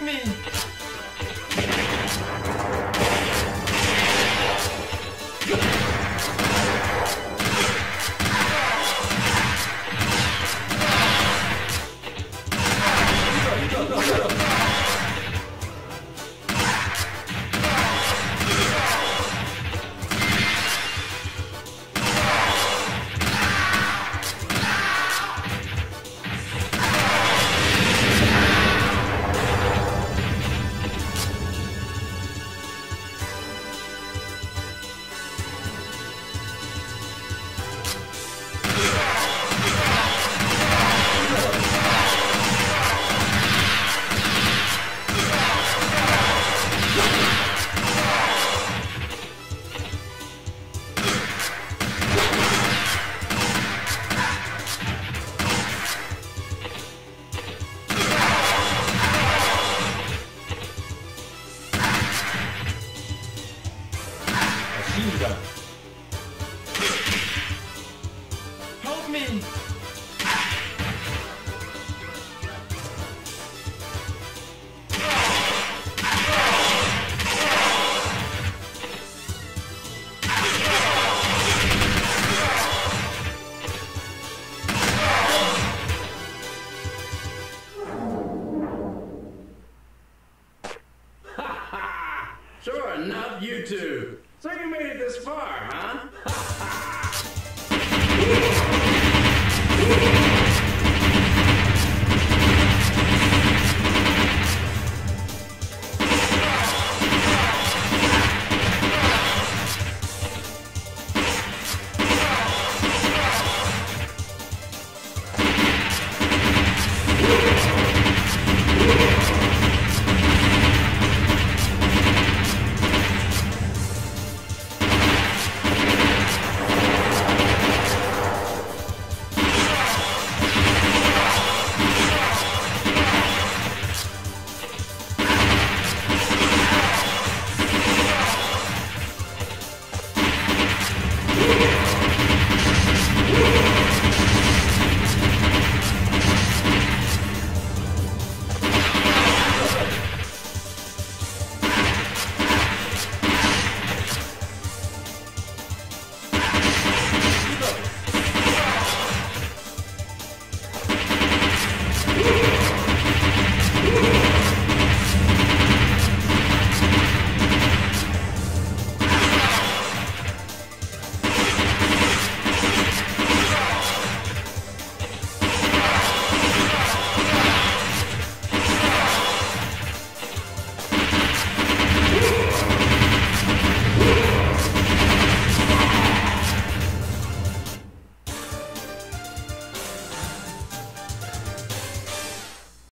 me! Enough, you two. So you made it this far, huh?